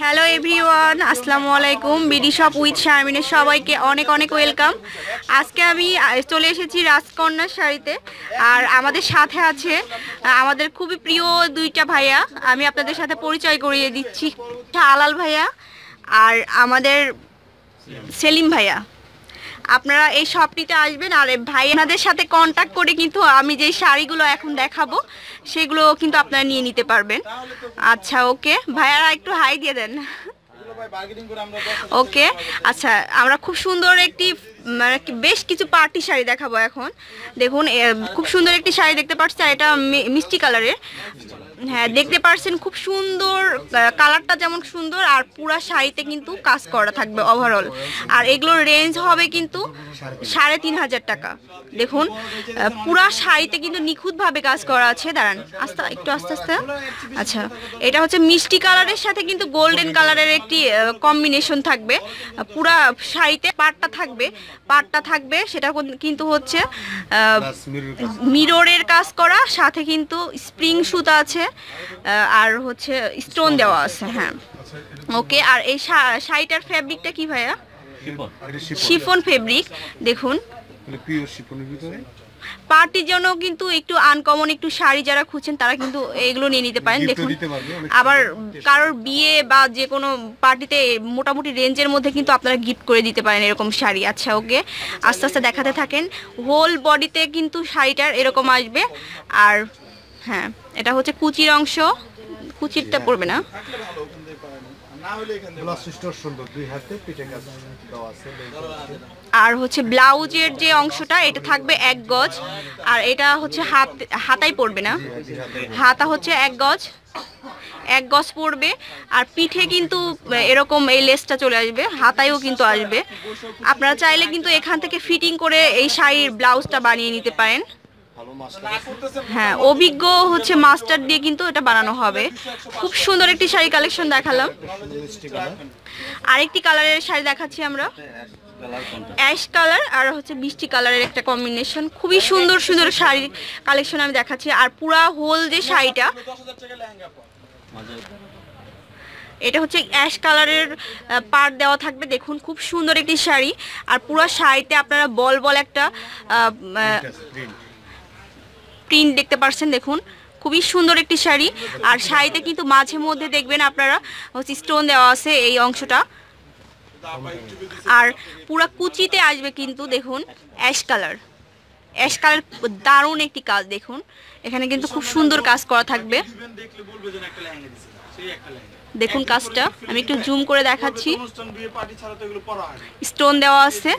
Hello everyone আসসালামু আলাইকুম BD shop with শারমিনের সবাইকে অনেক অনেক ওয়েলকাম আজকে আমি চলে এসেছি রাজকন্যার শাড়িতে। আর আমাদের সাথে আছে আমাদের খুবই প্রিয় দুইটা ভাইয়া। আমি আপনাদের সাথে পরিচয় করিয়ে দিচ্ছি। আলাল ভাইয়া আর আমাদের সেলিম ভাইয়া। আপনারা এই শপটিতে আসবেন আর ভাইয়াদের সাথে কন্ট্যাক্ট করে কিন্তু আমি যে শাড়িগুলো এখন দেখাবো, সেগুলো কিন্তু আপনারা নিয়ে নিতে পারবেন। আচ্ছা ওকে। ভাইয়ারা একটু হাই দিয়ে দেন। ওকে। আচ্ছা আমরা খুব সুন্দর একটি মানে বেশ কিছু পার্টি শাড়ি দেখাবো এখন। দেখুন খুব সুন্দর একটি শাড়ি দেখতে পাচ্ছি এটা মিষ্টি কালারের। হ্যাঁ দেখতে পারছেন খুব সুন্দর কালারটা যেমন সুন্দর আর পুরা শাড়িতে কিন্তু কাজ করা থাকবে ওভারঅল আর এগুলোর রেঞ্জ হবে কিন্তু সাড়ে তিন হাজার টাকা। দেখুন পুরা শাড়িতে কিন্তু নিখুঁতভাবে কাজ করা আছে। দাঁড়ান আস্তে একটু আস্তে আস্তে। আচ্ছা এটা হচ্ছে মিষ্টি কালারের সাথে কিন্তু গোল্ডেন কালারের একটি কম্বিনেশন থাকবে। পুরা শাড়িতে পাটটা থাকবে পাটটা থাকবে সেটা কোন- কিন্তু হচ্ছে মিররের কাজ করা সাথে কিন্তু স্প্রিং সুতা আছে। আর হচ্ছে স্টোন দেওয়া আছে হ্যাঁ। ওকে আর এই শা- শাড়িটার ফ্যাব্রিকটা কি ভাইয়া? শিফন। ফেব্রিক দেখুন। পিওর শিপনের ভিতরে? পার্টির জন্য কিন্তু একটু আনকমন একটু শাড়ি যারা খুঁজছেন তারা কিন্তু এগুলো নিয়ে নিতে পারেন। দেখুন আবার কারোর বিয়ে বা যে কোনো পার্টিতে মোটামুটি রেঞ্জের মধ্যে কিন্তু আপনারা গিফট করে দিতে পারেন এরকম শাড়ি। আচ্ছা ওকে আস্তে আস্তে দেখাতে থাকেন। হোল বডিতে কিন্তু শাড়িটার এরকম আসবে। আর হ্যাঁ এটা হচ্ছে কুচির অংশ। কুচিরটা পড়বে না। আর হচ্ছে ব্লাউজের যে অংশটা এটা থাকবে এক গজ। আর এটা হচ্ছে হাত হাতাই পড়বে না। হাতা হচ্ছে এক গজ। এক গজ পড়বে। আর পিঠে কিন্তু এরকম এই লেসটা চলে আসবে। হাতায়ও কিন্তু আসবে। আপনারা চাইলে কিন্তু এখান থেকে ফিটিং করে এই শাড়ির ব্লাউজটা বানিয়ে নিতে পারেন। হ্যাঁ অভিজ্ঞ হচ্ছে মাস্টার দিয়ে কিন্তু এটা বানানো হবে। খুব সুন্দর একটি শাড়ি কালেকশন দেখালাম। আরেকটি কালারের শাড়ি দেখাচ্ছি আমরা। অ্যাশ কালার আর হচ্ছে মিষ্টি কালারের একটা কম্বিনেশন খুবই সুন্দর সুন্দর শাড়ির কালেকশন আমি দেখাচ্ছি। আর পুরা হোল যে শাড়িটা, এটা হচ্ছে অ্যাশ কালারের পার্ট দেওয়া থাকবে। দেখুন, খুব সুন্দর একটি শাড়ি। আর পুরো শাড়িতে আপনারা বল বল একটা প্রিন্ট দেখতে পাচ্ছেন দেখুন। খুবই সুন্দর একটি শাড়ি। আর শাড়িতে কিন্তু মাঝে মধ্যে দেখবেন আপনারা হচ্ছে স্টোন দেওয়া আছে এই অংশটা। আর পুরো কুচিতে আসবে কিন্তু, দেখুন অ্যাশ কালার অ্যাশ কালার দারুণ একটি কাজ, দেখুন। এখানে কিন্তু খুব সুন্দর কাজ করা থাকবে। দেখুন কাজটা। আমি একটু জুম করে দেখাচ্ছি। স্টোন দেওয়া আছে।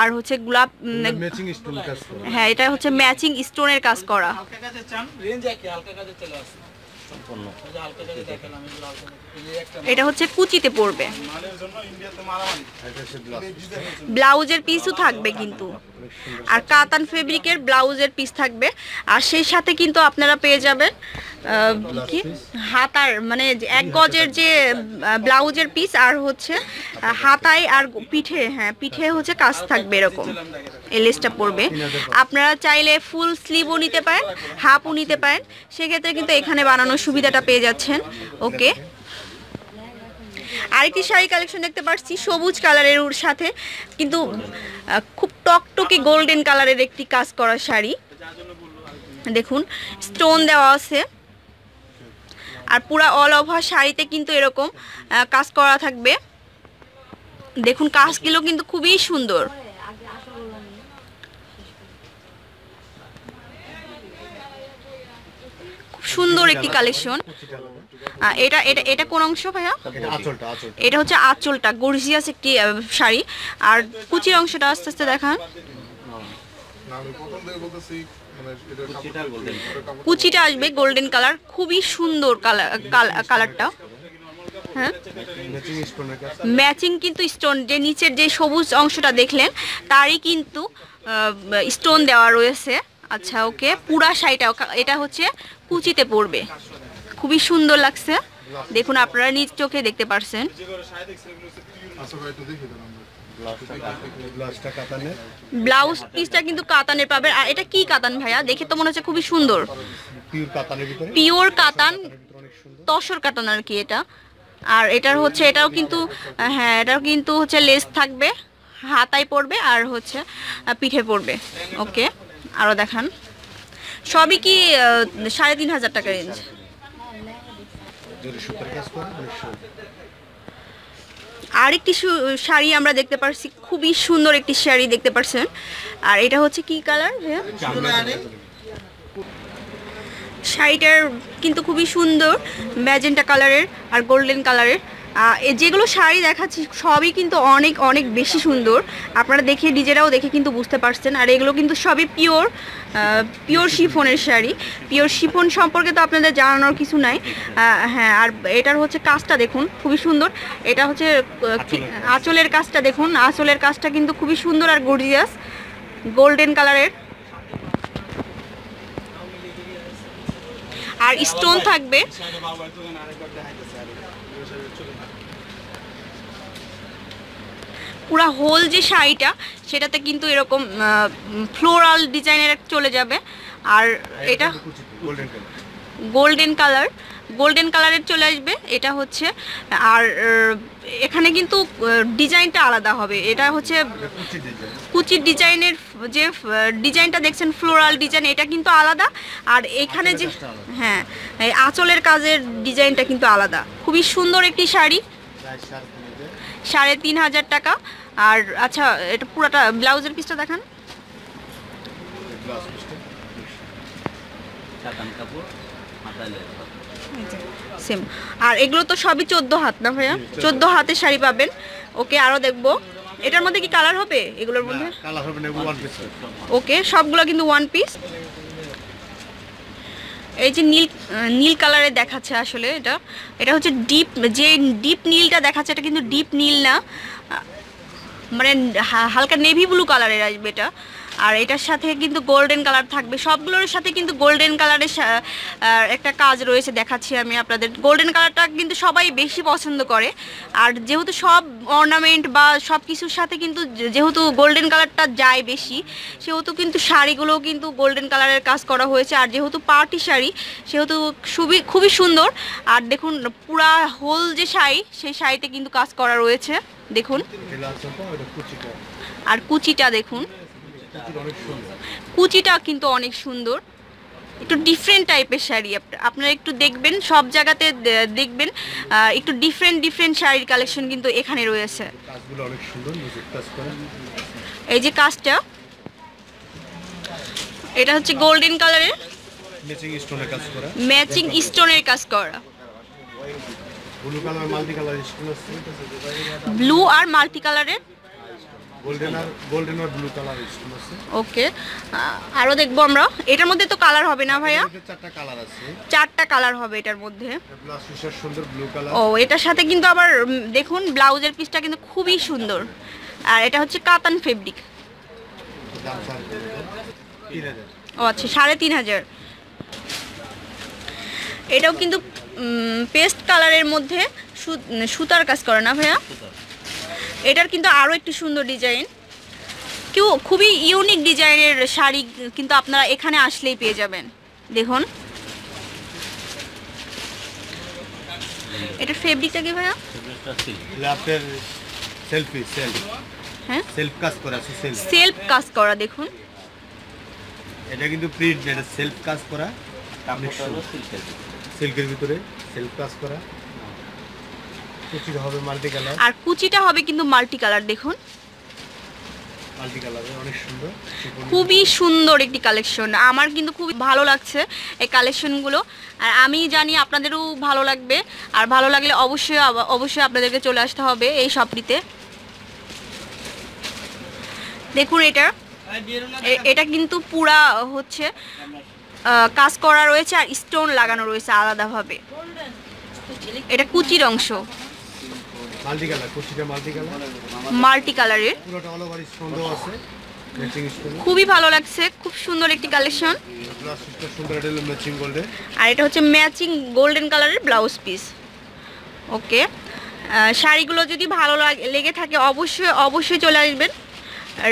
আর হচ্ছে গোলাপ উম, ম্যাচিং স্টোন কাজ করা। হ্যাঁ এটা হচ্ছে ম্যাচিং স্টোনের কাজ করা। এটা হচ্ছে কুচিতে পড়বে ব্লাউজের পিসও থাকবে কিন্তু। আর কাতান ফেব্রিকের ব্লাউজের পিস থাকবে। আর সেই সাথে কিন্তু আপনারা পেয়ে যাবেন কি? হাতার মানে এক গজের যে ব্লাউজের পিস আর হচ্ছে হাতায় আর পিঠে হ্যাঁ পিঠে হচ্ছে কাজ থাকবে এরকম। এই লেসটা পড়বে। আপনারা চাইলে ফুল স্লিভও নিতে পারেন হাফও নিতে পারেন। সেক্ষেত্রে কিন্তু এখানে বানানোর সুবিধাটা পেয়ে যাচ্ছেন। ওকে। আরেকটি শাড়ি কালেকশন দেখতে পাচ্ছি সবুজ কালারের ওর সাথে। কিন্তু খুব টকটকে গোল্ডেন কালারের একটি কাজ করা শাড়ি। দেখুন স্টোন দেওয়া আছে। আর পুরা অল ওভার শাড়িতে কিন্তু এরকম কাজ করা থাকবে। দেখুন কাজগুলো কিন্তু খুবই সুন্দর। খুব সুন্দর একটি কালেকশন এটা এটা এটা কোন অংশ ভাইয়া? এটা আঁচলটা আঁচলটা। এটা হচ্ছে আঁচলটা গর্জিয়াস একটি শাড়ি। আর কুচির অংশটা আস্তে আস্তে দেখান। মানে কুচিটা আসবে গোল্ডেন কালার খুবই সুন্দর কালার কালারটা হ্যাঁ? ম্যাচিং ম্যাচিং কিন্তু স্টোন যে নিচের যে সবুজ অংশটা দেখলেন তারই কিন্তু স্টোন দেওয়া রয়েছে। আচ্ছা ওকে পুরা শাড়িটা এটা হচ্ছে কুচিতে পড়বে খুবই সুন্দর লাগছে। দেখুন আপনারা নিজ চোখে দেখতে পারছেন। ব্লাউজ পিসটা কিন্তু কাতানের পাবেন। আর এটা কি কাতান ভাইয়া? দেখে তো মনে হচ্ছে খুবই সুন্দর। পিওর কাতান তসর কাতান আর কি এটা। আর এটার হচ্ছে এটাও কিন্তু হ্যাঁ এটাও কিন্তু হচ্ছে লেস থাকবে হাতায় পড়বে আর হচ্ছে পিঠে পড়বে। ওকে আরও দেখান। সবই কি সাড়ে তিন হাজার টাকা রেঞ্জ যদি সুতার কাজ করে অনেক সুন্দর আরেকটি শাড়ি আমরা দেখতে পারছি, খুবই সুন্দর একটি শাড়ি দেখতে পারছেন। আর এটা হচ্ছে কি কালার শাড়িটার কিন্তু খুবই সুন্দর, ম্যাজেন্টা কালারের আর গোল্ডেন কালারের। যেগুলো শাড়ি দেখাচ্ছি সবই কিন্তু অনেক অনেক বেশি সুন্দর। আপনারা দেখে নিজেরাও দেখে কিন্তু বুঝতে পারছেন। আর এগুলো কিন্তু সবই পিওর পিওর শিফনের শাড়ি। পিওর শিফন সম্পর্কে তো আপনাদের জানানোর কিছু নাই। হ্যাঁ আর এটার হচ্ছে কাজটা দেখুন খুবই সুন্দর। এটা হচ্ছে আঁচলের কাজটা দেখুন। আঁচলের কাজটা কিন্তু খুবই সুন্দর আর গর্জিয়াস গোল্ডেন কালারের আর স্টোন থাকবে। পুরা হোল যে শাড়িটা সেটাতে কিন্তু এরকম ফ্লোরাল ডিজাইনের চলে যাবে। আর এটা গোল্ডেন কালার গোল্ডেন কালারের চলে আসবে। এটা হচ্ছে আর এখানে কিন্তু ডিজাইনটা আলাদা হবে। এটা হচ্ছে কুচি কুচির ডিজাইনের যে ডিজাইনটা দেখছেন ফ্লোরাল ডিজাইন এটা কিন্তু আলাদা। আর এখানে যে হ্যাঁ আঁচলের কাজের ডিজাইনটা কিন্তু আলাদা। খুবই সুন্দর একটি শাড়ি। সাড়ে তিন হাজার টাকা। আর আচ্ছা এটা পুরোটা ব্লাউজের পিসটা দেখান। সেম আর এগুলো তো সবই চোদ্দ হাত না ভাইয়া? চোদ্দ হাতের শাড়ি পাবেন। ওকে আরও দেখব। এটার মধ্যে কি কালার হবে এগুলোর মধ্যে? ওকে সবগুলো কিন্তু ওয়ান পিস এই যে নীল নীল কালারে দেখাচ্ছে আসলে এটা। এটা হচ্ছে ডিপ যে ডিপ নীলটা দেখাচ্ছে এটা কিন্তু ডিপ নীল না। মানে হালকা নেভি ব্লু কালারের আসবে এটা। আর এটার সাথে কিন্তু গোল্ডেন কালার থাকবে। সবগুলোর সাথে কিন্তু গোল্ডেন কালারের একটা কাজ রয়েছে দেখাচ্ছি আমি আপনাদের। গোল্ডেন কালারটা কিন্তু সবাই বেশি পছন্দ করে। আর যেহেতু সব অর্নামেন্ট বা সব কিছুর সাথে কিন্তু যেহেতু গোল্ডেন কালারটা যায় বেশি সেহেতু কিন্তু শাড়িগুলোও কিন্তু গোল্ডেন কালারের কাজ করা হয়েছে। আর যেহেতু পার্টি শাড়ি সেহেতু খুবই খুবই সুন্দর। আর দেখুন পুরা হোল যে শাড়ি সেই শাড়িতে কিন্তু কাজ করা রয়েছে। দেখুন। আর কুচিটা দেখুন। কুচিটা কিন্তু অনেক সুন্দর। একটু ডিফারেন্ট টাইপের শাড়ি আপ- আপনারা একটু দেখবেন সব জায়গাতে দেখবেন একটু ডিফারেন্ট ডিফারেন্ট শাড়ির কালেকশন কিন্তু এখানে রয়েছে। এই যে কাজটা এটা হচ্ছে গোল্ডেন কালারের ম্যাচিং স্টোনের কাজ করা। ব্লু আর মাল্টি কালারের ওকে আরও দেখব আমরা। এটার মধ্যে তো কালার হবে না ভাইয়া? চারটা কালার হবে এটার মধ্যে। ও এটার সাথে কিন্তু আবার দেখুন ব্লাউজের পিসটা কিন্তু খুবই সুন্দর। আর এটা হচ্ছে কাতান ফেব্রিক ও আচ্ছা সাড়ে তিন হাজার। এটাও কিন্তু পেস্ট কালারের মধ্যে সুতার কাজ করে না ভাইয়া? এটার কিন্তু আরও একটি সুন্দর ডিজাইন। কেউ খুবই ইউনিক ডিজাইনের শাড়ি কিন্তু আপনারা এখানে আসলেই পেয়ে যাবেন। দেখুন। এটার ফেব্রিকটা কি ভাইয়া? সেলফি হ্যাঁ? সেলফ কাজ করা আছে সেলফ সেলফ কাজ করা দেখুন। এটা কিন্তু প্রিন্ট এটা সেলফ কাজ করা। সিল্কের ভিতরে। সেলফ কাজ করা। কুচির হবে মাল্টি কালার আর কুচিটা হবে কিন্তু মাল্টি কালার দেখুন। মাল্টি কালারের অনেক সুন্দর। খুবই সুন্দর একটি কালেকশন আমার কিন্তু খুবই ভালো লাগছে এই কালেকশনগুলো আর আমি জানি আপনাদেরও ভালো লাগবে। আর ভালো লাগলে অবশ্যই অবশ্যই আপনাদেরকে চলে আসতে হবে এই শপটিতে দেখুন এটা। এটা কিন্তু পুরা হচ্ছে কাজ করা রয়েছে আর স্টোন লাগানো রয়েছে আলাদাভাবে। এটা কুচির অংশ। মাল্টি কালার কুচিটা মাল্টি কালার মাল্টি কালারের পুরোটা অল ওভার স্টোন দেওয়া আছে খুবই ভালো লাগছে খুব সুন্দর একটি কালেকশন প্লাস সুন্দর সুন্দর এটা হলো ম্যাচিং গোল্ডেন আর এটা হচ্ছে ম্যাচিং গোল্ডেন কালারের ব্লাউজ পিস ওকে শাড়িগুলো যদি ভালো লাগ- লেগে থাকে অবশ্যই অবশ্যই চলে আসবেন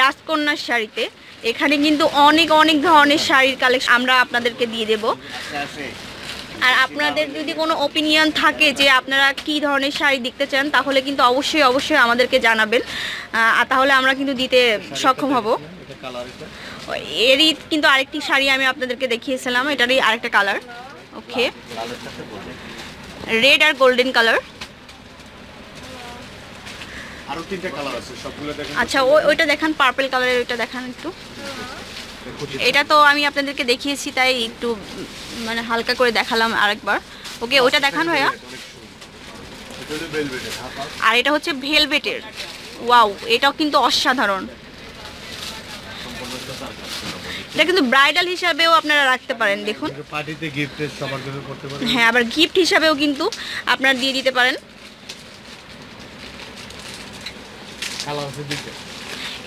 রাজকন্যার শাড়িতে। এখানে কিন্তু অনেক অনেক ধরনের শাড়ির কালেকশন আমরা আপনাদেরকে দিয়ে দেব। আর আপনাদের যদি কোনো ওপিনিয়ন থাকে যে আপনারা কি ধরনের শাড়ি দেখতে চান তাহলে কিন্তু অবশ্যই অবশ্যই আমাদেরকে জানাবেন। আর তাহলে আমরা কিন্তু দিতে সক্ষম হব। এরই কিন্তু আরেকটি শাড়ি আমি আপনাদেরকে দেখিয়েছিলাম এটারই আরেকটা কালার ওকে রেড আর গোল্ডেন কালার আচ্ছা ওই ওইটা দেখান পার্পল কালারের ওইটা দেখান একটু। এটা তো আমি আপনাদেরকে দেখিয়েছি তাই একটু মানে হালকা করে দেখালাম আরেকবার। ওকে ওটা দেখান ভাইয়া। আর এটা হচ্ছে ভেলভেটের। ওয়াও এটাও কিন্তু অসাধারণ। এটা কিন্তু ব্রাইডাল হিসাবেও আপনারা রাখতে পারেন দেখুন। পার্টিতে গিফটের সবার জন্য করতে পারে হ্যাঁ আবার গিফট হিসাবেও কিন্তু আপনারা দিয়ে দিতে পারেন।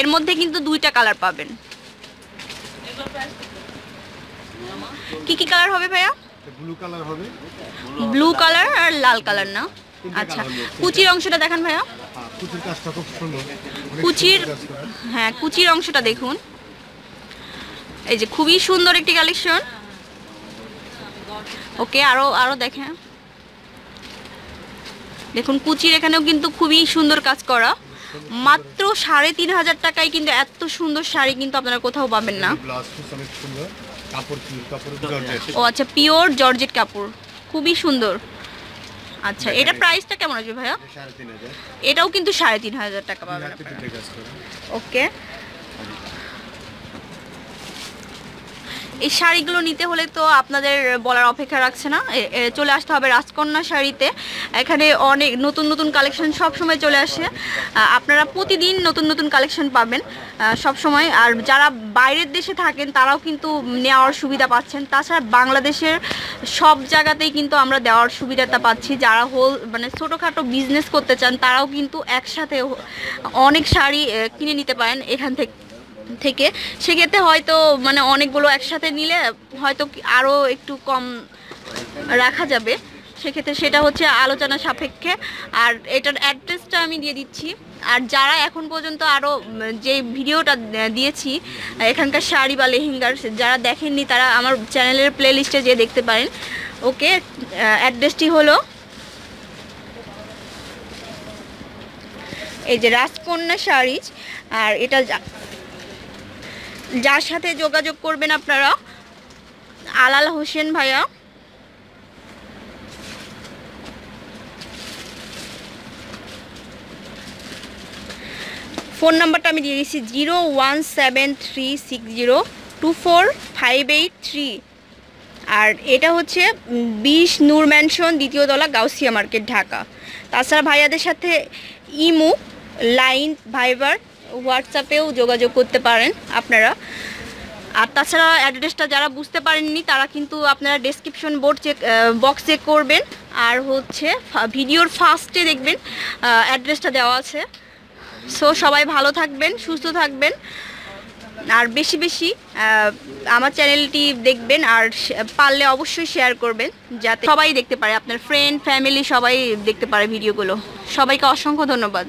এর মধ্যে কিন্তু দুইটা কালার পাবেন। কি কি কালার হবে ভাইয়া? ব্লু কালার হবে। ব্লু কালার আর লাল কালার না? আচ্ছা। কুচির অংশটা দেখান ভাইয়া। আর কুচির কাজটা খুব সুন্দর। কুচির। হ্যাঁ কুচির অংশটা দেখুন। এই যে খুবই সুন্দর একটি কালেকশন ওকে আরও আরও দেখেন। দেখুন কুচির এখানেও কিন্তু খুবই সুন্দর কাজ করা। মাত্র সাড়ে তিন হাজার টাকায় কিন্তু এত সুন্দর শাড়ি কিন্তু আপনারা কোথাও পাবেন না। ও আচ্ছা পিওর জর্জেট কাপড় খুবই সুন্দর। আচ্ছা এটা প্রাইসটা কেমন আসবে ভাইয়া? সাড়ে তিন হাজার। এটাও কিন্তু সাড়ে তিন হাজার টাকা পাবেন ওকে। এই শাড়িগুলো নিতে হলে তো আপনাদের বলার অপেক্ষা রাখছে না। চলে আসতে হবে রাজকন্যা শাড়িতে। এখানে অনেক নতুন নতুন কালেকশন সব সময় চলে আসে। আপনারা প্রতিদিন নতুন নতুন কালেকশন পাবেন সব সময় আর যারা বাইরের দেশে থাকেন, তারাও কিন্তু নেওয়ার সুবিধা পাচ্ছেন। তাছাড়া বাংলাদেশের সব জায়গাতেই কিন্তু আমরা দেওয়ার সুবিধাটা পাচ্ছি। যারা হোল মানে ছোটোখাটো বিজনেস করতে চান, তারাও কিন্তু একসাথে অনেক শাড়ি কিনে নিতে পারেন এখান থেকে। থেকে, সেক্ষেত্রে হয়তো মানে অনেকগুলো একসাথে নিলে হয়তো আরও একটু কম রাখা যাবে। সেক্ষেত্রে সেটা হচ্ছে আলোচনা সাপেক্ষে। আর এটার অ্যাড্রেসটা আমি দিয়ে দিচ্ছি। আর যারা এখন পর্যন্ত আরও যে ভিডিওটা দিয়েছি, এখানকার শাড়ি বা লেহেঙ্গার, যারা দেখেননি তারা আমার চ্যানেলের প্লে লিস্টে যেয়ে দেখতে পারেন। ওকে অ্যাড্রেসটি হলো এই যে রাজকন্যা শাড়ি। আর এটা যার সাথে যোগাযোগ করবেন আপনারা, আলাল হোসেন ভাইয়া। ফোন নাম্বারটা আমি দিয়ে দিচ্ছি zero one seven three six zero two four five eight three. আর এটা হচ্ছে বিশ নূর ম্যানশন দ্বিতীয় তলা গাউসিয়া মার্কেট, ঢাকা। তাছাড়া ভাইয়াদের সাথে ইমু, লাইন, ভাইবার হোয়াটসঅ্যাপেও যোগাযোগ করতে পারেন আপনারা। আর তাছাড়া অ্যাড্রেসটা যারা বুঝতে পারেননি, তারা কিন্তু আপনারা description board check box check করবেন। আর হচ্ছে ভিডিওর ফার্স্টে দেখবেন অ্যাড্রেসটা দেওয়া আছে। সো সবাই ভালো থাকবেন, সুস্থ থাকবেন। আর বেশি বেশি আমার চ্যানেলটি দেখবেন আর পারলে অবশ্যই শেয়ার করবেন, যাতে সবাই দেখতে পারে, আপনার ফ্রেন্ড ফ্যামিলি সবাই দেখতে পারে ভিডিওগুলো সবাইকে অসংখ্য ধন্যবাদ।